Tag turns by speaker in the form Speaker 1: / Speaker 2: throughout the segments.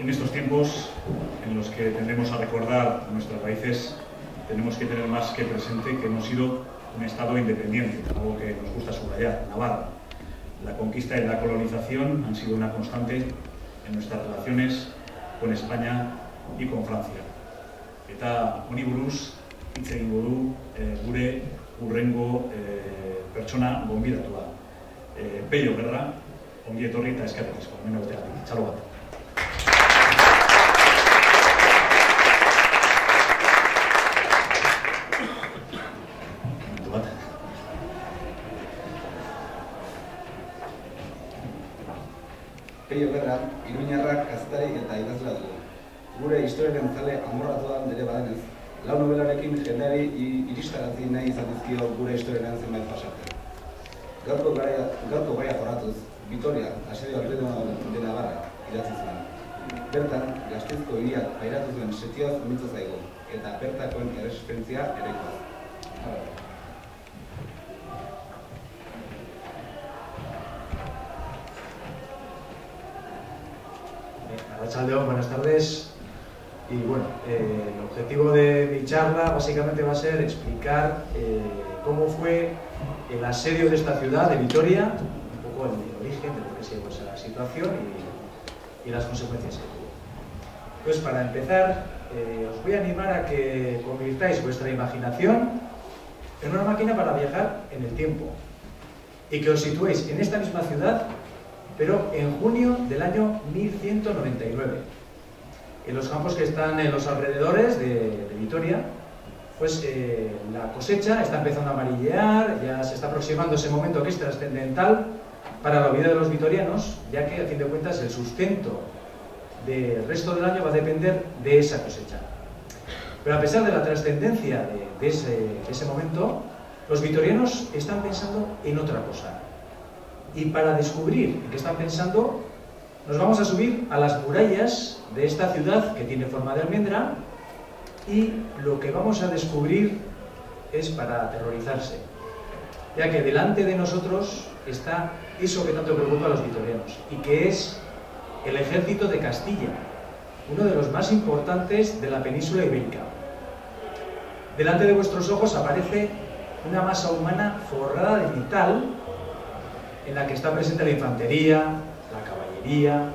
Speaker 1: En estos tiempos en los que tendemos a recordar nuestras raíces, tenemos que tener más que presente que hemos sido un Estado independiente, algo que nos gusta subrayar, Navarra. La conquista y la colonización han sido una constante en nuestras relaciones con España y con Francia. Eta honi buruz hitz egingo du e, gure urrengo e, pertsona gonbidatua. E, Peio Gerra, ongi etorri eta eskerrik asko, hemen. Txalo bat.
Speaker 2: Peio Gerra, Iruñarrak kazetarik eta idazlea dugu. Gure historiaren zale amorratuan dere badenez, lau novelarekin jendeari iristarazi nahi izan dizkio gure historiaren zenbait pasarte. Gaurko gaia, gaurko gaia jorratuz, Vitoria, asedio alredo de Navarra, idatzi zuen. Bertan, gaztizko hiriak pairatu zuen setioaz mitzu zaigu, eta bertakoen erresistentzia erekoaz.
Speaker 3: Arrachaldeón, buenas tardes. Y bueno, eh, el objetivo de mi charla básicamente va a ser explicar eh, cómo fue el asedio de esta ciudad, de Vitoria, un poco el, el origen de por qué se llegó a esa situación y, y las consecuencias que tuvo. Pues para empezar, eh, os voy a animar a que convirtáis vuestra imaginación en una máquina para viajar en el tiempo y que os situéis en esta misma ciudad pero en junio del año 1199. En los campos que están en los alrededores de, Vitoria, pues eh, la cosecha está empezando a amarillear, ya se está aproximando ese momento que es trascendental para la vida de los vitorianos, ya que a fin de cuentas el sustento del resto del año va a depender de esa cosecha. Pero a pesar de la trascendencia de ese momento, los vitorianos están pensando en otra cosa. Y para descubrir en qué están pensando, nos vamos a subir a las murallas de esta ciudad que tiene forma de almendra y lo que vamos a descubrir es para aterrorizarse, ya que delante de nosotros está eso que tanto preocupa a los vitorianos y que es el ejército de Castilla, uno de los más importantes de la península ibérica. Delante de vuestros ojos aparece una masa humana forrada de metal en la que está presente la infantería, la caballería,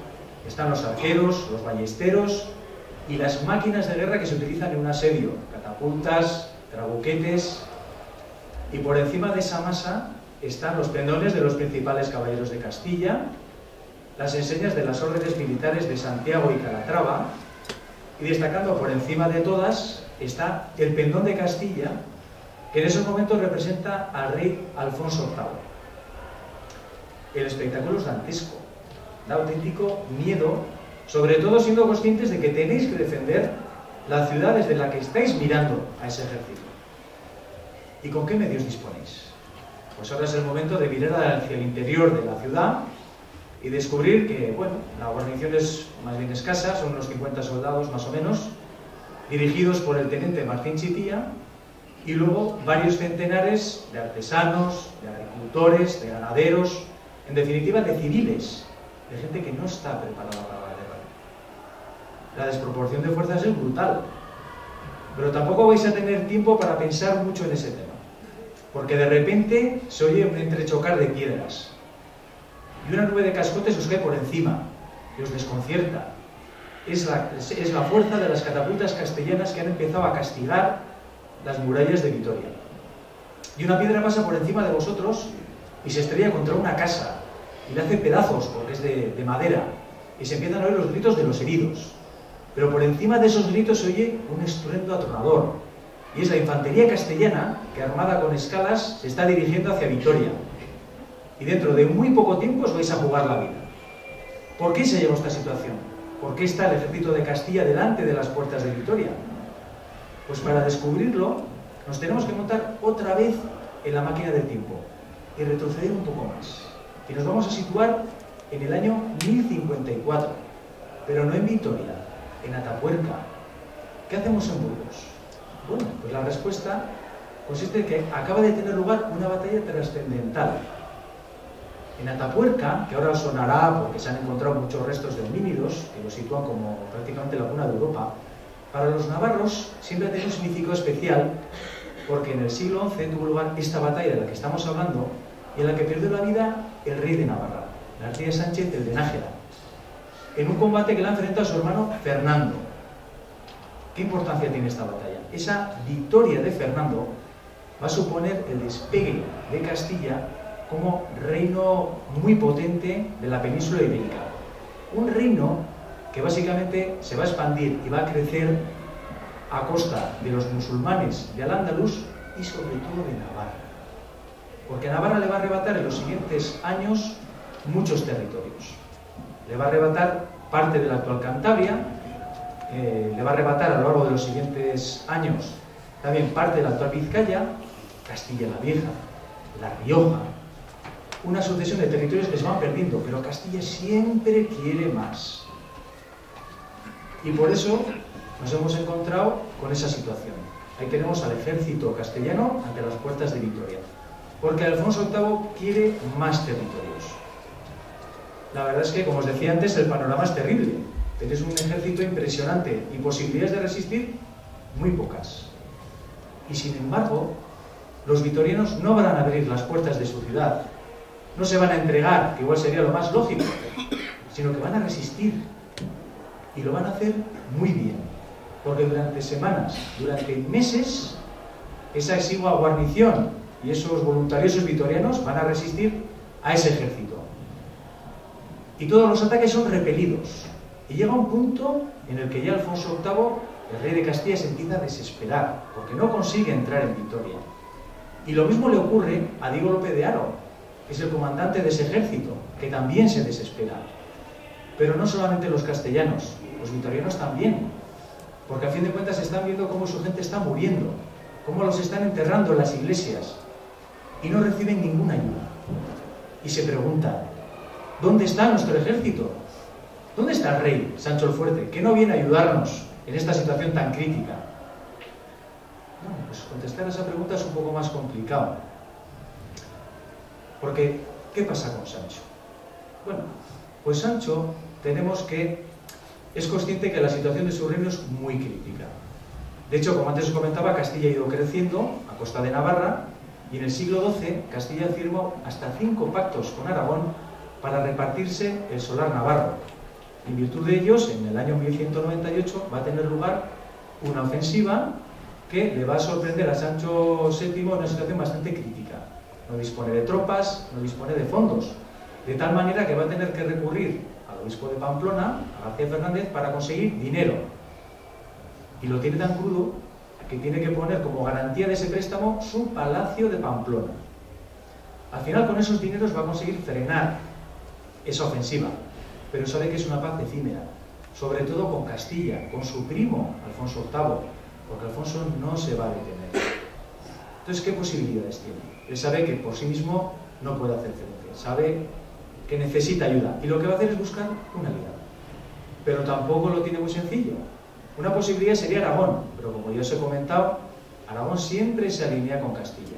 Speaker 3: están los arqueros, los ballesteros y las máquinas de guerra que se utilizan en un asedio, catapultas, trabuquetes, y por encima de esa masa están los pendones de los principales caballeros de Castilla, las enseñas de las órdenes militares de Santiago y Calatrava, y destacando por encima de todas está el pendón de Castilla, que en esos momentos representa al rey Alfonso VIII. El espectáculo es dantesco, da auténtico miedo, sobre todo siendo conscientes de que tenéis que defender la ciudad desde la que estáis mirando a ese ejército. ¿Y con qué medios disponéis? Pues ahora es el momento de mirar hacia el interior de la ciudad y descubrir que, bueno, la guarnición es más bien escasa, son unos 50 soldados más o menos, dirigidos por el teniente Martín Chitía, y luego varios centenares de artesanos, de agricultores, de ganaderos, en definitiva de civiles, de gente que no está preparada para la guerra. La desproporción de fuerzas es brutal, pero tampoco vais a tener tiempo para pensar mucho en ese tema, porque de repente se oye un entrechocar de piedras y una nube de cascotes os cae por encima y os desconcierta. Es la, es la fuerza de las catapultas castellanas que han empezado a castigar las murallas de Vitoria. Y una piedra pasa por encima de vosotros y se estrella contra una casa y le hace pedazos porque es de, de madera y se empiezan a oír los gritos de los heridos. Pero por encima de esos gritos se oye un estruendo atronador y es la infantería castellana que armada con escalas se está dirigiendo hacia Vitoria. Y dentro de muy poco tiempo os vais a jugar la vida. ¿Por qué se llegó a esta situación? ¿Por qué está el ejército de Castilla delante de las puertas de Vitoria? Pues para descubrirlo nos tenemos que montar otra vez en la máquina del tiempo y retroceder un poco más. Y nos vamos a situar en el año 1054, pero no en Vitoria, en Atapuerca. ¿Qué hacemos en Burgos? Bueno, pues la respuesta consiste en que acaba de tener lugar una batalla trascendental. En Atapuerca, que ahora sonará porque se han encontrado muchos restos de homínidos que lo sitúan como prácticamente la cuna de Europa, para los navarros siempre ha tenido un significado especial porque en el siglo XI tuvo lugar esta batalla de la que estamos hablando y en la que perdió la vida el rey de Navarra, García Sánchez el de Nájera, en un combate que le ha enfrentado a su hermano Fernando. ¿Qué importancia tiene esta batalla? Esa victoria de Fernando va a suponer el despegue de Castilla como reino muy potente de la península ibérica. Un reino que básicamente se va a expandir y va a crecer a costa de los musulmanes de Al-Ándalus y sobre todo de Navarra. Porque Navarra le va a arrebatar en los siguientes años muchos territorios. Le va a arrebatar parte de la actual Cantabria, eh, le va a arrebatar a lo largo de los siguientes años también parte de la actual Vizcaya, Castilla la Vieja, La Rioja, una sucesión de territorios que se van perdiendo, pero Castilla siempre quiere más. Y por eso nos hemos encontrado con esa situación. Ahí tenemos al ejército castellano ante las puertas de Vitoria, porque Alfonso VIII quiere más territorios. La verdad es que, como os decía antes, el panorama es terrible. Tenéis un ejército impresionante y posibilidades de resistir muy pocas. Y sin embargo, los vitorianos no van a abrir las puertas de su ciudad, no se van a entregar, que igual sería lo más lógico, sino que van a resistir. Y lo van a hacer muy bien, porque durante semanas, durante meses, esa exigua guarnición y esos voluntarios vitorianos van a resistir a ese ejército. Y todos los ataques son repelidos. Y llega un punto en el que ya Alfonso VIII, el rey de Castilla, se empieza a desesperar, porque no consigue entrar en Vitoria. Y lo mismo le ocurre a Diego López de Haro, que es el comandante de ese ejército, que también se desespera. Pero no solamente los castellanos, los vitorianos también, porque a fin de cuentas están viendo cómo su gente está muriendo, cómo los están enterrando en las iglesias y no reciben ninguna ayuda. Y se preguntan, ¿dónde está nuestro ejército? ¿Dónde está el rey, Sancho el Fuerte, que no viene a ayudarnos en esta situación tan crítica? Bueno, pues contestar a esa pregunta es un poco más complicado. Porque, ¿qué pasa con Sancho? Bueno, pues Sancho tenemos que es consciente que la situación de su reino es muy crítica. De hecho, como antes os comentaba, Castilla ha ido creciendo a costa de Navarra y en el siglo XII Castilla firmó hasta cinco pactos con Aragón para repartirse el solar navarro. En virtud de ellos, en el año 1198 va a tener lugar una ofensiva que le va a sorprender a Sancho VII en una situación bastante crítica. No dispone de tropas, no dispone de fondos, de tal manera que va a tener que recurrir al obispo de Pamplona, a García Fernández, para conseguir dinero. Y lo tiene tan crudo que tiene que poner como garantía de ese préstamo su palacio de Pamplona. Al final con esos dineros va a conseguir frenar esa ofensiva, pero sabe que es una paz efímera, sobre todo con Castilla, con su primo Alfonso VIII, porque Alfonso no se va a detener. Entonces, ¿qué posibilidades tiene? Él sabe que por sí mismo no puede hacer frente, sabe que necesita ayuda y lo que va a hacer es buscar una aliado. Pero tampoco lo tiene muy sencillo. Una posibilidad sería Aragón, pero como ya os he comentado, Aragón siempre se alinea con Castilla.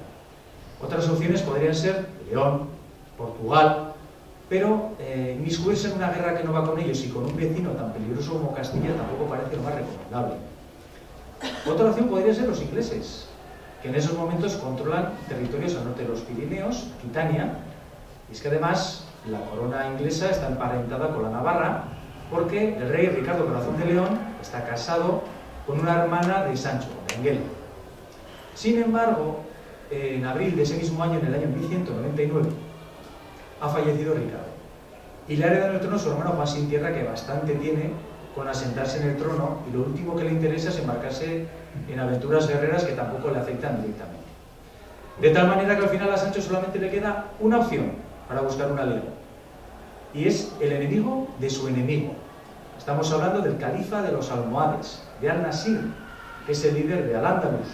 Speaker 3: Otras opciones podrían ser León, Portugal, pero eh, inmiscuirse en una guerra que no va con ellos y con un vecino tan peligroso como Castilla tampoco parece lo más recomendable. Otra opción podría ser los ingleses, que en esos momentos controlan territorios al norte de los Pirineos, Aquitania, y es que además la corona inglesa está emparentada con la Navarra, porque el rey Ricardo Corazón de León está casado con una hermana de Sancho, de Sin embargo, en abril de ese mismo año, en el año 1199, ha fallecido Ricardo. Y le ha heredado el trono su hermano Juan Sin Tierra, que bastante tiene con asentarse en el trono, y lo último que le interesa es embarcarse en aventuras guerreras que tampoco le afectan directamente. De tal manera que al final a Sancho solamente le queda una opción para buscar un aliado, y es el enemigo de su enemigo. Estamos hablando del califa de los almohades, de Al-Nasir, que es el líder de Al-Ándalus.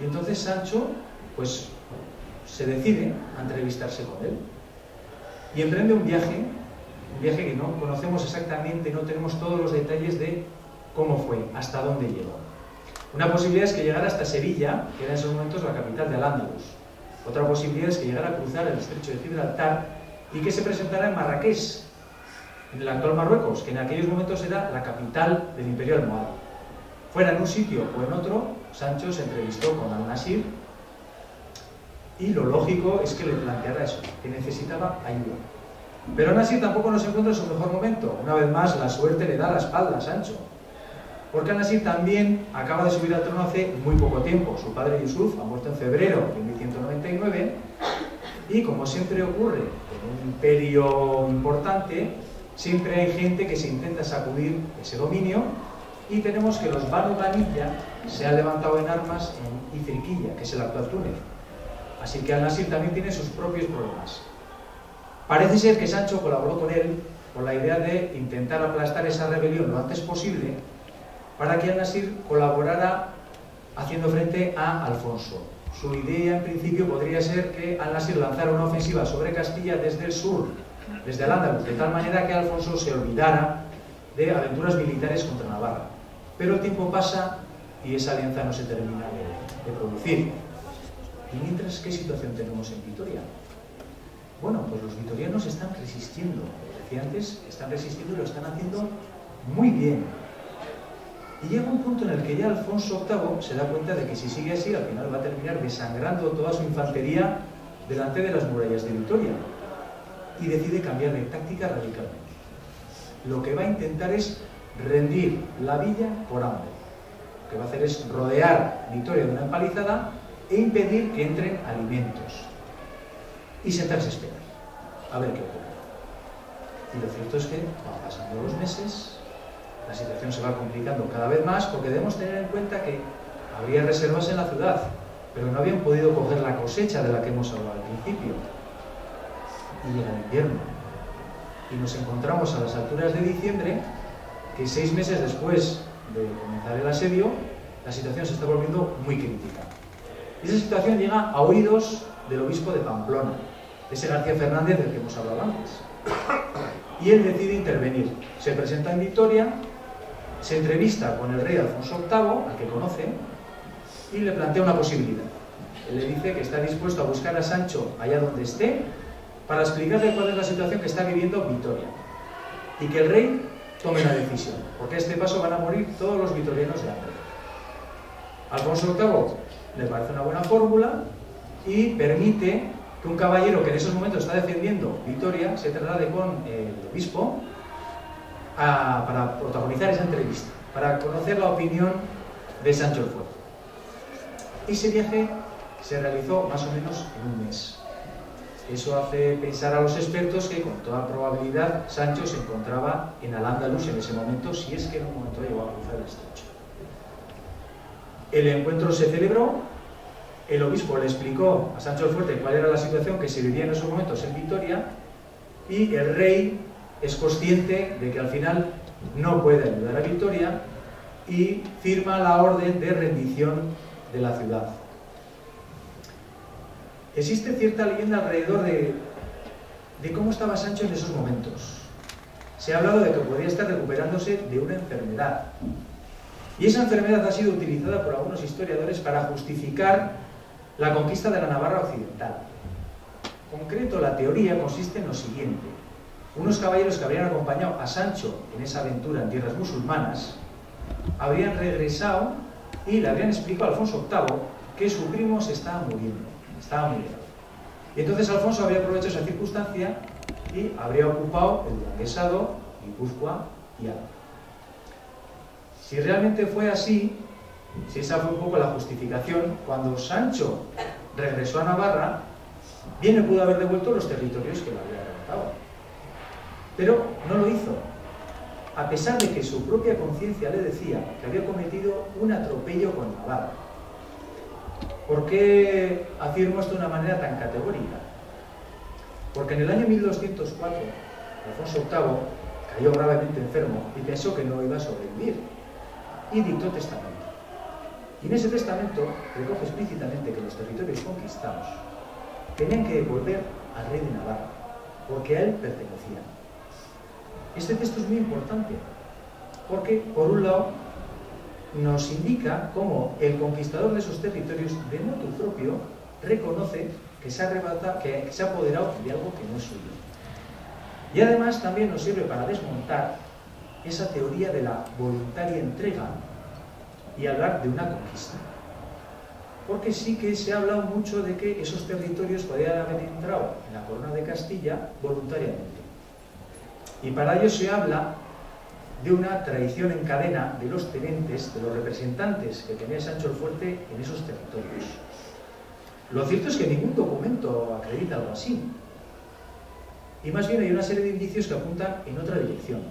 Speaker 3: Y entonces Sancho, pues, se decide a entrevistarse con él. Y emprende un viaje, un viaje que no conocemos exactamente, no tenemos todos los detalles de cómo fue, hasta dónde llegó. Una posibilidad es que llegara hasta Sevilla, que era en esos momentos la capital de Al-Ándalus. Otra posibilidad es que llegara a cruzar el estrecho de Gibraltar y que se presentara en Marrakech, en el actual Marruecos, que en aquellos momentos era la capital del Imperio Almohade. Fuera en un sitio o en otro, Sancho se entrevistó con Al-Nasir y lo lógico es que le planteara eso, que necesitaba ayuda. Pero Al-Nasir tampoco nos encuentra en su mejor momento. Una vez más, la suerte le da la espalda a Sancho. Porque Al-Nasir también acaba de subir al trono hace muy poco tiempo. Su padre Yusuf ha muerto en febrero de 1199 y como siempre ocurre en un imperio importante, siempre hay gente que se intenta sacudir ese dominio y tenemos que los Banu Ganilla se han levantado en armas en Ifriquilla, que es el actual Túnez. Así que Al-Nasir también tiene sus propios problemas. Parece ser que Sancho colaboró con él con la idea de intentar aplastar esa rebelión lo antes posible para que Al-Nasir colaborara haciendo frente a Alfonso. Su idea en principio podría ser que Al-Nasir lanzara una ofensiva sobre Castilla desde el sur, desde al de tal manera que Alfonso se olvidara de aventuras militares contra Navarra. Pero el tiempo pasa y esa alianza no se termina de, de producir. ¿Y mientras qué situación tenemos en Vitoria? Bueno, pues los vitorianos están resistiendo. Como decía antes, están resistiendo y lo están haciendo muy bien. Y llega un punto en el que ya Alfonso VIII se da cuenta de que si sigue así, al final va a terminar desangrando toda su infantería delante de las murallas de Vitoria. Y decide cambiar de táctica radicalmente. Lo que va a intentar es rendir la villa por hambre. Lo que va a hacer es rodear Vitoria de una empalizada e impedir que entren alimentos. Y sentarse a esperar, a ver qué ocurre. Y lo cierto es que van pasando los meses, la situación se va complicando cada vez más porque debemos tener en cuenta que habría reservas en la ciudad, pero no habían podido coger la cosecha de la que hemos hablado al principio. Y llega el invierno. Y nos encontramos a las alturas de diciembre que seis meses después de comenzar el asedio, la situación se está volviendo muy crítica. Y esa situación llega a oídos del obispo de Pamplona, ese García Fernández del que hemos hablado antes. Y él decide intervenir. Se presenta en Victoria, se entrevista con el rey Alfonso VIII, al que conoce, y le plantea una posibilidad. Él le dice que está dispuesto a buscar a Sancho allá donde esté para explicarle cuál es la situación que está viviendo Victoria. Y que el rey tome la decisión, porque a este paso van a morir todos los vitorianos de hambre. Alfonso VIII le parece una buena fórmula y permite que un caballero que en esos momentos está defendiendo Victoria se traslade con el obispo para protagonizar esa entrevista, para conocer la opinión de Sancho el Fuerte. Ese viaje se realizó más o menos en un mes. Eso hace pensar a los expertos que con toda probabilidad Sancho se encontraba en Al-Ándalus en ese momento, si es que en un momento llegó a cruzar el estrecho. El encuentro se celebró, el obispo le explicó a Sancho el Fuerte cuál era la situación que se vivía en esos momentos en Vitoria y el rey es consciente de que al final no puede ayudar a Victoria y firma la orden de rendición de la ciudad. Existe cierta leyenda alrededor de, de cómo estaba Sancho en esos momentos. Se ha hablado de que podría estar recuperándose de una enfermedad. Y esa enfermedad ha sido utilizada por algunos historiadores para justificar la conquista de la Navarra occidental. En concreto, la teoría consiste en lo siguiente. Unos caballeros que habrían acompañado a Sancho en esa aventura en tierras musulmanas habrían regresado y le habrían explicado a Alfonso VIII que su primo se estaba muriendo, estaba muriendo. Y entonces Alfonso habría aprovechado esa circunstancia y habría ocupado el Duranguesado, Guipúzcoa y Álava. Si realmente fue así, si esa fue un poco la justificación, cuando Sancho regresó a Navarra, bien le pudo haber devuelto los territorios que le había arrebatado. Pero no lo hizo, a pesar de que su propia conciencia le decía que había cometido un atropello con Navarra. ¿Por qué afirmo esto de una manera tan categórica? Porque en el año 1204, Alfonso VIII cayó gravemente enfermo y pensó que no iba a sobrevivir y dictó testamento. Y en ese testamento recoge explícitamente que los territorios conquistados tenían que devolver al rey de Navarra, porque a él pertenecían. Este texto es muy importante, porque por un lado nos indica cómo el conquistador de esos territorios, de modo propio, reconoce que se ha, que se ha apoderado de algo que no es suyo. Y además también nos sirve para desmontar esa teoría de la voluntaria entrega y hablar de una conquista. Porque sí que se ha hablado mucho de que esos territorios podían haber entrado en la corona de Castilla voluntariamente. Y para ello se habla de una tradición en cadena de los tenentes, de los representantes que tenía Sancho el Fuerte en esos territorios. Lo cierto es que ningún documento acredita algo así. Y más bien hay una serie de indicios que apuntan en otra dirección.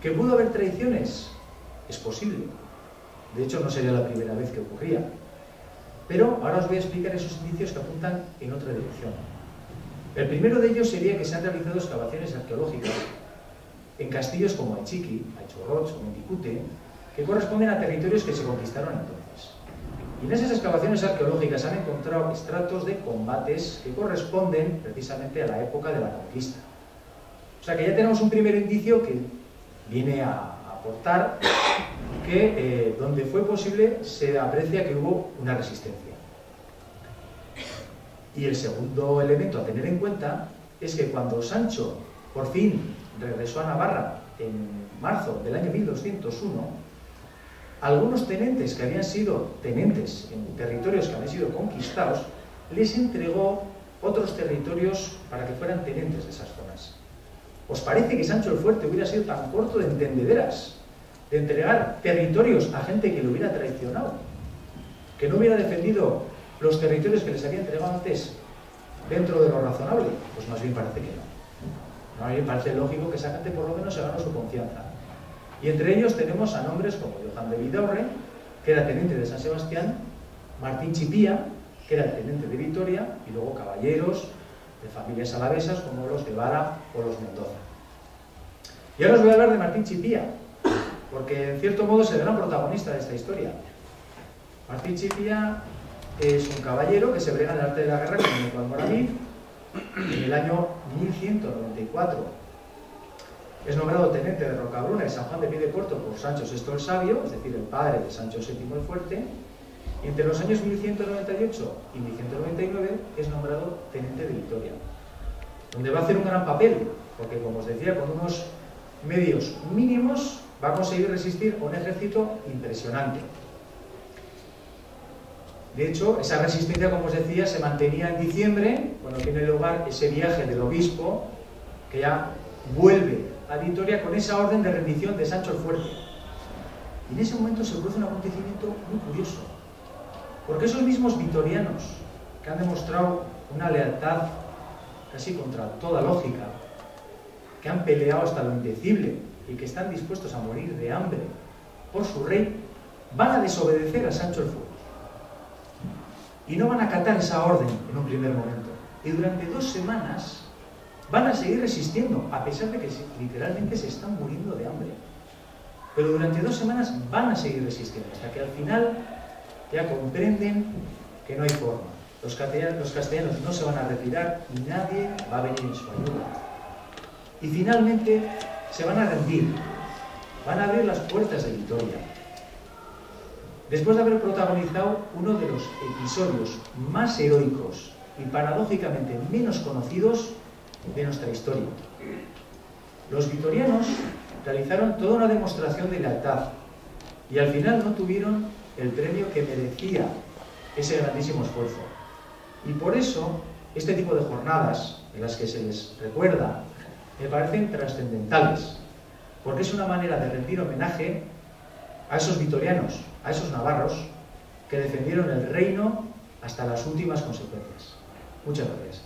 Speaker 3: ¿Que pudo haber traiciones? Es posible. De hecho, no sería la primera vez que ocurría. Pero ahora os voy a explicar esos indicios que apuntan en otra dirección. El primero de ellos sería que se han realizado excavaciones arqueológicas en castillos como Achiqui, Aichoroch o Mendicute, que corresponden a territorios que se conquistaron entonces. Y en esas excavaciones arqueológicas han encontrado estratos de combates que corresponden precisamente a la época de la conquista. O sea que ya tenemos un primer indicio que viene a aportar que eh, donde fue posible se aprecia que hubo una resistencia. Y el segundo elemento a tener en cuenta es que cuando Sancho por fin regresó a Navarra en marzo del año 1201, algunos tenentes que habían sido tenentes en territorios que habían sido conquistados, les entregó otros territorios para que fueran tenentes de esas zonas. ¿Os parece que Sancho el Fuerte hubiera sido tan corto de entendederas de entregar territorios a gente que le hubiera traicionado? ¿Que no hubiera defendido los territorios que les había entregado antes dentro de lo razonable? Pues más bien parece que no. Mí me parece lógico que esa gente por lo menos se ganó su confianza. Y entre ellos tenemos a nombres como Johan de Vidaurre, que era teniente de San Sebastián, Martín Chipía, que era teniente de Vitoria, y luego caballeros de familias alavesas como los de Vara o los Mendoza. Y ahora os voy a hablar de Martín Chipía, porque en cierto modo es el gran protagonista de esta historia. Martín Chipía es un caballero que se brega en el arte de la guerra con el Almoravid en el año 1194 es nombrado tenente de Rocabruna y San Juan de Piedecorto por Sancho VI el Sabio, es decir, el padre de Sancho VII el Fuerte, y entre los años 1198 y 1199 es nombrado tenente de Vitoria, donde va a hacer un gran papel, porque como os decía, con unos medios mínimos va a conseguir resistir a un ejército impresionante. De hecho, esa resistencia, como os decía, se mantenía en diciembre, cuando tiene lugar ese viaje del obispo, que ya vuelve a Vitoria con esa orden de rendición de Sancho el Fuerte. Y en ese momento se produce un acontecimiento muy curioso, porque esos mismos vitorianos que han demostrado una lealtad casi contra toda lógica, que han peleado hasta lo indecible y que están dispuestos a morir de hambre por su rey, van a desobedecer a Sancho el Fuerte. Y no van a acatar esa orden en un primer momento. Y durante dos semanas van a seguir resistiendo, a pesar de que literalmente se están muriendo de hambre. Pero durante dos semanas van a seguir resistiendo, hasta que al final ya comprenden que no hay forma. Los castellanos, no se van a retirar y nadie va a venir en su ayuda. Y finalmente se van a rendir, van a abrir las puertas de Vitoria. Después de haber protagonizado uno de los episodios más heroicos y paradójicamente menos conocidos de nuestra historia. Los vitorianos realizaron toda una demostración de lealtad y al final no tuvieron el premio que merecía ese grandísimo esfuerzo. Y por eso, este tipo de jornadas en las que se les recuerda me parecen trascendentales, porque es una manera de rendir homenaje a esos vitorianos, a esos navarros, que defendieron el reino hasta las últimas consecuencias. Muchas gracias.